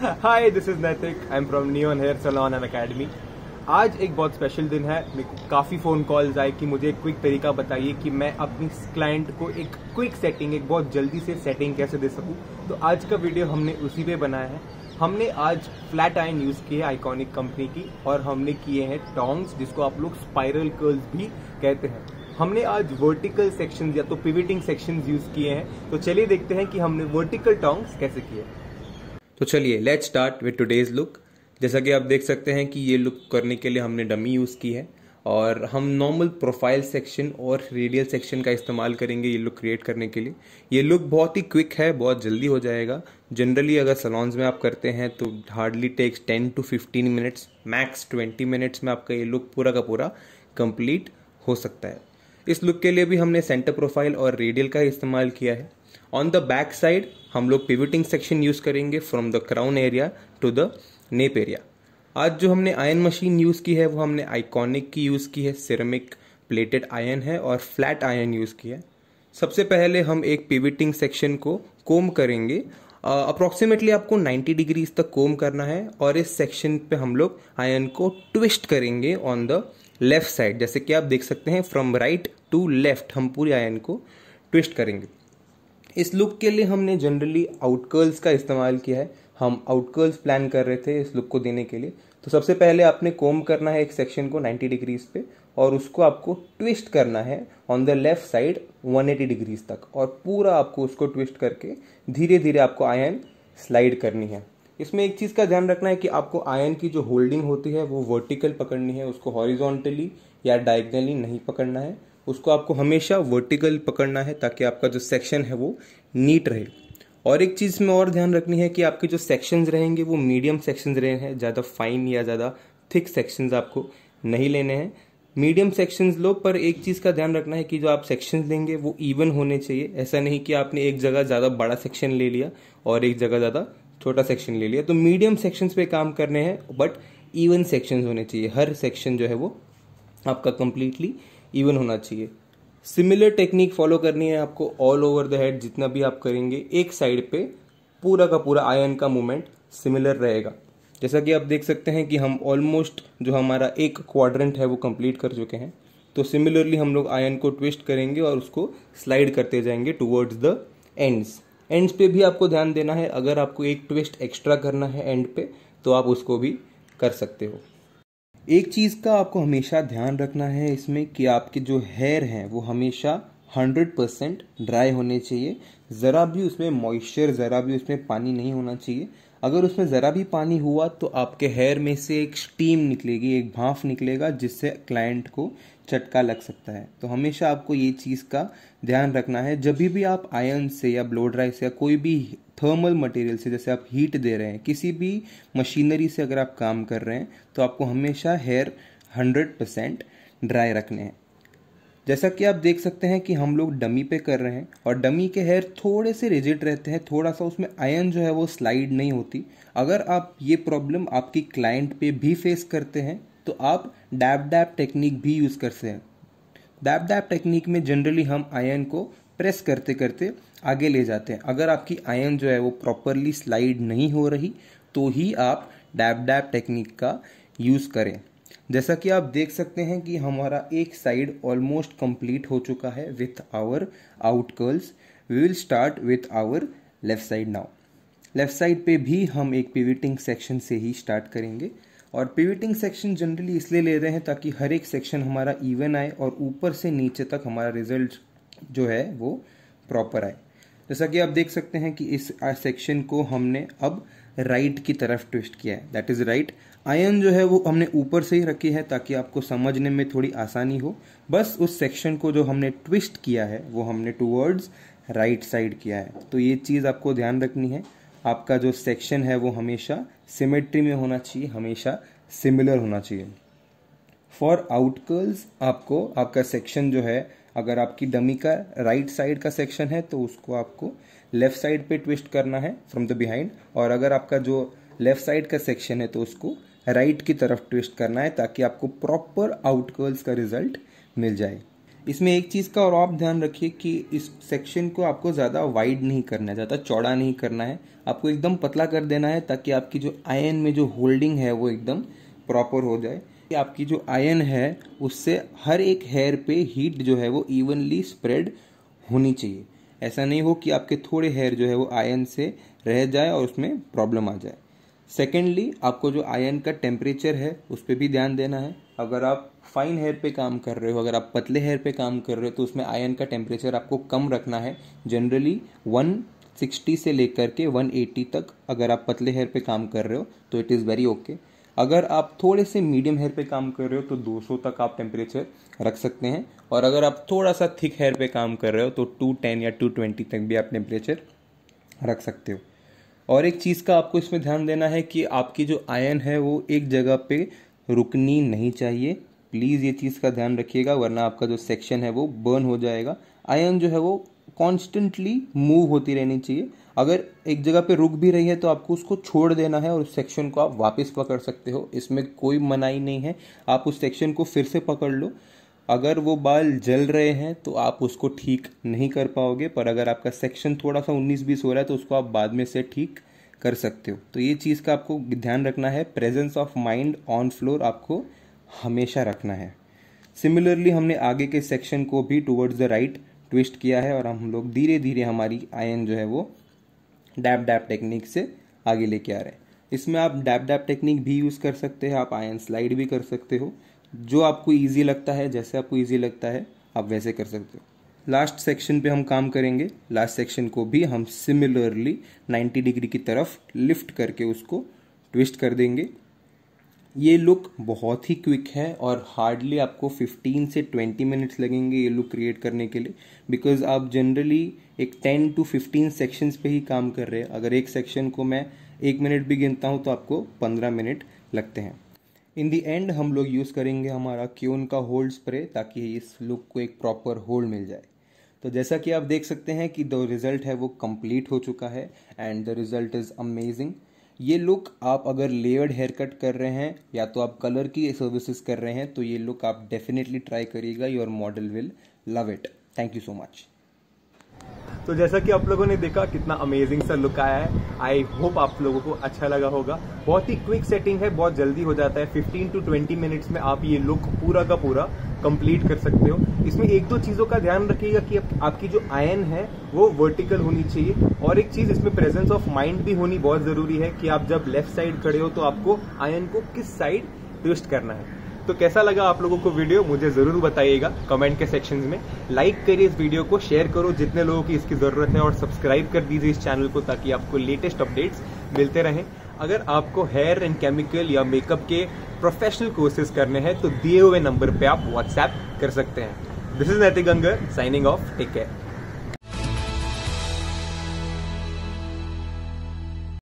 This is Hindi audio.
Hi this is Naitik I am from Neon hair salon and academy आज एक बहुत स्पेशल दिन है। मेरे को काफ़ी फ़ोन कॉल्स आए कि मुझे एक क्विक तरीका बताइए कि मैं अपनी क्लाइंट को एक क्विक सेटिंग एक बहुत जल्दी से सेटिंग कैसे दे सकूँ। तो आज का वीडियो हमने उसी पे बनाया है। हमने आज फ्लैट आयन यूज़ की है आइकॉनिक कंपनी की और हमने किए हैं टॉन्ग्स जिसको आप लोग स्पाइरल कर्ल्स भी कहते हैं। हमने आज वर्टिकल सेक्शन या तो पिविटिंग सेक्शन यूज़ किए हैं। तो चलिए देखते हैं कि हमने वर्टिकल टॉन्ग्स कैसे किए। तो चलिए let's start with today's look जैसा कि आप देख सकते हैं कि ये लुक करने के लिए हमने डमी यूज़ की है और हम नॉर्मल प्रोफ़ाइल सेक्शन और रेडियल सेक्शन का इस्तेमाल करेंगे ये लुक क्रिएट करने के लिए। ये लुक बहुत ही क्विक है, बहुत जल्दी हो जाएगा। जनरली अगर सलॉन्स में आप करते हैं तो hardly takes ten to fifteen minutes max twenty minutes में आपका ये लुक पूरा का पूरा कंप्लीट हो सकता है। इस लुक के लिए भी हमने सेंटर प्रोफ़ाइल और रेडियल का इस्तेमाल किया है। ऑन द बैक साइड हम लोग पिविटिंग सेक्शन यूज़ करेंगे from the crown area to the nape area आज जो हमने आयन मशीन यूज़ की है वो हमने आइकॉनिक की यूज़ की है सिरेमिक प्लेटेड आयन है और फ्लैट आयन यूज़ की है. सबसे पहले हम एक पिविटिंग सेक्शन को कोम करेंगे. अप्रोक्सीमेटली uh, आपको 90 डिग्रीज तक कोम करना है और इस सेक्शन पे हम लोग आयन को ट्विस्ट करेंगे ऑन द लेफ़्ट साइड जैसे कि आप देख सकते हैं फ्रॉम राइट टू लेफ़्ट हम पूरी आयन को ट्विस्ट करेंगे. इस लुक के लिए हमने जनरली आउटकर्ल्स का इस्तेमाल किया है। हम आउटकर्ल्स प्लान कर रहे थे इस लुक को देने के लिए। तो सबसे पहले आपने कोम करना है एक सेक्शन को 90 डिग्रीज पे और उसको आपको ट्विस्ट करना है on the left side 180 degrees तक और पूरा आपको उसको ट्विस्ट करके धीरे धीरे आपको आयन स्लाइड करनी है। इसमें एक चीज़ का ध्यान रखना है कि आपको आयन की जो होल्डिंग होती है वो वर्टिकल पकड़नी है, उसको हॉरिजॉन्टली या डायगनली नहीं पकड़ना है। उसको आपको हमेशा वर्टिकल पकड़ना है ताकि आपका जो सेक्शन है वो नीट रहे। और एक चीज़ में और ध्यान रखनी है कि आपके जो सेक्शंस रहेंगे वो मीडियम सेक्शंस रहे हैं, ज़्यादा फाइन या ज़्यादा थिक सेक्शंस आपको नहीं लेने हैं। मीडियम सेक्शंस लो, पर एक चीज़ का ध्यान रखना है कि जो आप सेक्शंस लेंगे वो इवन होने चाहिए। ऐसा नहीं कि आपने एक जगह ज़्यादा बड़ा सेक्शन ले लिया और एक जगह ज़्यादा छोटा सेक्शन ले लिया। तो मीडियम सेक्शन पे काम करने हैं बट इवन सेक्शन होने चाहिए। हर सेक्शन जो है वो आपका कंप्लीटली इवन होना चाहिए। सिमिलर टेक्निक फॉलो करनी है आपको ऑल ओवर द हेड जितना भी आप करेंगे, एक साइड पे पूरा का पूरा आयन का मूवमेंट सिमिलर रहेगा। जैसा कि आप देख सकते हैं कि हम ऑलमोस्ट जो हमारा एक क्वाड्रेंट है वो कंप्लीट कर चुके हैं। तो सिमिलरली हम लोग आयन को ट्विस्ट करेंगे और उसको स्लाइड करते जाएँगे टूवर्ड्स द एंड्स एंड्स पे भी आपको ध्यान देना है, अगर आपको एक ट्विस्ट एक्स्ट्रा करना है एंड पे तो आप उसको भी कर सकते हो। एक चीज़ का आपको हमेशा ध्यान रखना है इसमें कि आपके जो हेयर हैं, वो हमेशा हंड्रेड परसेंट ड्राई होने चाहिए। ज़रा भी उसमें मॉइस्चर ज़रा भी उसमें पानी नहीं होना चाहिए। अगर उसमें ज़रा भी पानी हुआ तो आपके हेयर में से एक स्टीम निकलेगी, एक भाफ निकलेगा, जिससे क्लाइंट को चटका लग सकता है। तो हमेशा आपको ये चीज़ का ध्यान रखना है। जब भी आप आयन से या ब्लो ड्राई से या कोई भी थर्मल मटेरियल से, जैसे आप हीट दे रहे हैं, किसी भी मशीनरी से अगर आप काम कर रहे हैं तो आपको हमेशा हेयर हंड्रेड परसेंट ड्राई रखने हैं। जैसा कि आप देख सकते हैं कि हम लोग डमी पे कर रहे हैं और डमी के हेयर थोड़े से रिजिड रहते हैं, थोड़ा सा उसमें आयन जो है वो स्लाइड नहीं होती। अगर आप ये प्रॉब्लम आपकी क्लाइंट पे भी फेस करते हैं तो आप डैप डैप टेक्निक भी यूज़ कर सकते हैं। डैप डैप टेक्निक में जनरली हम आयन को प्रेस करते करते आगे ले जाते हैं। अगर आपकी आयन जो है वो प्रॉपरली स्लाइड नहीं हो रही तो ही आप डैप डैप टेक्निक का यूज़ करें। जैसा कि आप देख सकते हैं कि हमारा एक साइड ऑलमोस्ट कंप्लीट हो चुका है with our out curls we will start with our left side now left side पे भी हम एक पिविटिंग सेक्शन से ही स्टार्ट करेंगे। और पिविटिंग सेक्शन जनरली इसलिए ले रहे हैं ताकि हर एक सेक्शन हमारा इवन आए और ऊपर से नीचे तक हमारा रिज़ल्ट जो है वो प्रॉपर आए। जैसा कि आप देख सकते हैं कि इस सेक्शन को हमने अब राइट right की तरफ़ ट्विस्ट किया है। दैट इज़ राइट आयन जो है वो हमने ऊपर से ही रखी है ताकि आपको समझने में थोड़ी आसानी हो। बस उस सेक्शन को जो हमने ट्विस्ट किया है, वो हमने टूवर्ड्स राइट साइड किया है। तो ये चीज़ आपको ध्यान रखनी है। आपका जो सेक्शन है वो हमेशा सिमेट्री में होना चाहिए, हमेशा सिमिलर होना चाहिए। फॉर आउटकर्ल्स आपको, आपका सेक्शन जो है, अगर आपकी डमी का राइट साइड का सेक्शन है तो उसको आपको लेफ़्ट साइड पे ट्विस्ट करना है फ्रॉम द बिहाइंड और अगर आपका जो लेफ़्ट साइड का सेक्शन है तो उसको राइट की तरफ़ ट्विस्ट करना है ताकि आपको प्रॉपर आउटकर्ल्स का रिज़ल्ट मिल जाए। इसमें एक चीज़ का और आप ध्यान रखिए कि इस सेक्शन को आपको ज़्यादा वाइड नहीं करना है, ज़्यादा चौड़ा नहीं करना है। आपको एकदम पतला कर देना है ताकि आपकी जो आयन में जो होल्डिंग है वो एकदम प्रॉपर हो जाए। कि आपकी जो आयन है, उससे हर एक हेयर पे हीट जो है वो इवनली स्प्रेड होनी चाहिए। ऐसा नहीं हो कि आपके थोड़े हेयर जो है वो आयन से रह जाए और उसमें प्रॉब्लम आ जाए। सेकेंडली आपको जो आयन का टेम्परेचर है, उस पर भी ध्यान देना है। अगर आप फाइन हेयर पे काम कर रहे हो, अगर आप पतले हेयर पे काम कर रहे हो तो उसमें आयन का टेम्परेचर आपको कम रखना है। जनरली 160 से लेकर के 180 तक अगर आप पतले हेयर पे काम कर रहे हो तो इट इज़ वेरी ओके अगर आप थोड़े से मीडियम हेयर पे काम कर रहे हो तो 200 तक आप टेम्परेचर रख सकते हैं। और अगर आप थोड़ा सा थिक हेयर पे काम कर रहे हो तो 210 या 220 तक भी आप टेम्परेचर रख सकते हो। और एक चीज़ का आपको इसमें ध्यान देना है कि आपकी जो आयन है वो एक जगह पे रुकनी नहीं चाहिए। प्लीज़ ये चीज़ का ध्यान रखिएगा, वरना आपका जो सेक्शन है वो बर्न हो जाएगा। आयन जो है वो कॉन्स्टेंटली मूव होती रहनी चाहिए। अगर एक जगह पे रुक भी रही है तो आपको उसको छोड़ देना है और उस सेक्शन को आप वापस पकड़ सकते हो। इसमें कोई मनाही नहीं है। आप उस सेक्शन को फिर से पकड़ लो। अगर वो बाल जल रहे हैं तो आप उसको ठीक नहीं कर पाओगे, पर अगर आपका सेक्शन थोड़ा सा उन्नीस बीस हो रहा है तो उसको आप बाद में से ठीक कर सकते हो। तो ये चीज़ का आपको ध्यान रखना है। Presence of mind on floor आपको हमेशा रखना है। सिमिलरली हमने आगे के सेक्शन को भी टुवर्ड्स द राइट ट्विस्ट किया है, और हम लोग धीरे धीरे हमारी आयन जो है वो डैप डैप टेक्निक से आगे लेके आ रहे हैं। इसमें आप डैप डैप टेक्निक भी यूज़ कर सकते हैं, आप आयन स्लाइड भी कर सकते हो। जो आपको ईजी लगता है, जैसे आपको ईजी लगता है, आप वैसे कर सकते हो। लास्ट सेक्शन पे हम काम करेंगे। लास्ट सेक्शन को भी हम सिमिलरली 90 डिग्री की तरफ़ लिफ्ट करके उसको ट्विस्ट कर देंगे। ये लुक बहुत ही क्विक है और हार्डली आपको 15 से 20 मिनट्स लगेंगे ये लुक क्रिएट करने के लिए। बिकॉज़ आप जनरली एक 10 टू 15 सेक्शंस पे ही काम कर रहे हैं। अगर एक सेक्शन को मैं एक मिनट भी गिनता हूँ तो आपको 15 मिनट लगते हैं। इन दी एंड हम लोग यूज़ करेंगे हमारा क्यून का होल्ड स्प्रे ताकि इस लुक को एक प्रॉपर होल्ड मिल जाए। तो जैसा कि आप देख सकते हैं कि द रिज़ल्ट है वो कंप्लीट हो चुका है and the result is amazing ये लुक आप अगर लेयर्ड हेयर कट कर रहे हैं या तो आप कलर की सर्विसेज़ कर रहे हैं तो ये लुक आप डेफिनेटली ट्राई करिएगा your model will love it thank you so much तो जैसा कि आप लोगों ने देखा, कितना अमेजिंग सा लुक आया है। आई होप आप लोगों को अच्छा लगा होगा। बहुत ही क्विक सेटिंग है, बहुत जल्दी हो जाता है। 15 टू 20 मिनट्स में आप ये लुक पूरा का पूरा कंप्लीट कर सकते हो। इसमें एक दो चीज़ों का ध्यान रखिएगा कि आपकी जो आयन है, वो वर्टिकल होनी चाहिए। और एक चीज़ इसमें प्रेजेंस ऑफ़ माइंड भी होनी बहुत ज़रूरी है कि आप जब लेफ़्ट साइड खड़े हो तो आपको आयन को किस साइड ट्विस्ट करना है। तो कैसा लगा आप लोगों को वीडियो, मुझे ज़रूर बताइएगा कमेंट के सेक्शन में। लाइक करिए इस वीडियो को शेयर करो, जितने लोगों की इसकी ज़रूरत है, और सब्सक्राइब कर दीजिए इस चैनल को ताकि आपको लेटेस्ट अपडेट्स मिलते रहें। अगर आपको हेयर एंड केमिकल या मेकअप के प्रोफेशनल कोर्सेज करने हैं तो दिए हुए नंबर पे आप व्हाट्सएप कर सकते हैं। This is Naitik Gangar signing off take care